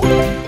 Bye.